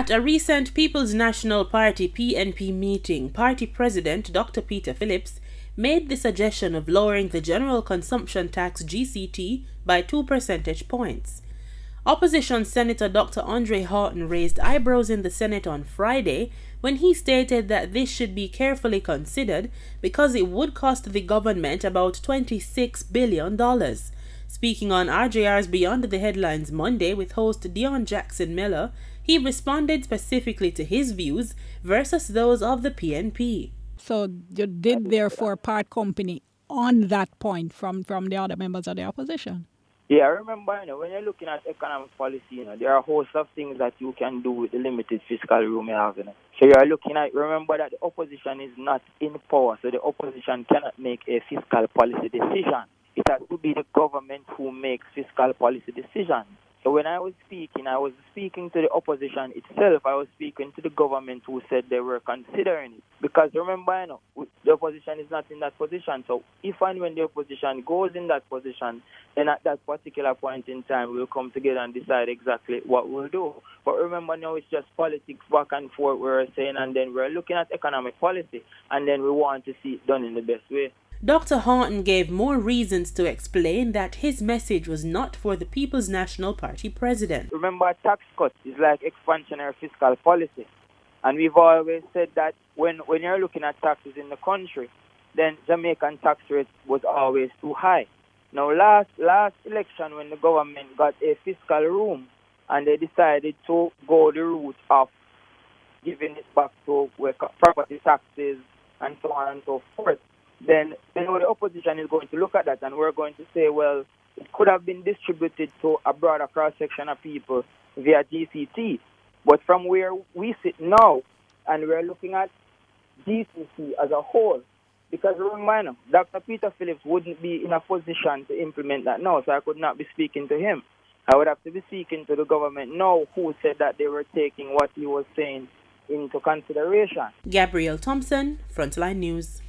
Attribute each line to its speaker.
Speaker 1: At a recent People's National Party PNP meeting, party president Dr. Peter Phillips made the suggestion of lowering the general consumption tax GCT by 2 percentage points. Opposition Senator Dr. Andre Haughton raised eyebrows in the Senate on Friday when he stated that this should be carefully considered because it would cost the government about $26 billion. Speaking on RJR's Beyond the Headlines Monday with host Dionne Jackson Miller, he responded specifically to his views versus those of the PNP.
Speaker 2: So you did therefore part company on that point from, from the other members of the opposition.
Speaker 3: Yeah, I remember, you know, when you're looking at economic policy, you know, there are a host of things that you can do with the limited fiscal room you have. You know. So you're looking at, remember that the opposition is not in power, so the opposition cannot make a fiscal policy decision. It has to be the government who makes fiscal policy decisions. So when I was speaking, I was speaking to the opposition itself. I was speaking to the government who said they were considering it. Because remember, you know, the opposition is not in that position. So if and when the opposition goes in that position, then at that particular point in time, we'll come together and decide exactly what we'll do. But remember now, it's just politics back and forth, we're saying, and then we're looking at economic policy, and then we want to see it done in the best way.
Speaker 1: Dr. Haughton gave more reasons to explain that his message was not for the People's National Party president.
Speaker 3: Remember, tax cuts is like expansionary fiscal policy. And we've always said that when, when you're looking at taxes in the country, then Jamaican tax rate was always too high. Now, last last election, when the government got a fiscal room and they decided to go the route of giving it back to property taxes and so on and so forth, then know the opposition is going to look at that and we're going to say, well, it could have been distributed to a broader cross section of people via GCT. But from where we sit now, and we're looking at GCT as a whole, because remember, Dr. Peter Phillips wouldn't be in a position to implement that now, so I could not be speaking to him. I would have to be speaking to the government now who said that they were taking what he was saying into consideration.
Speaker 1: Gabrielle Thompson, Frontline News.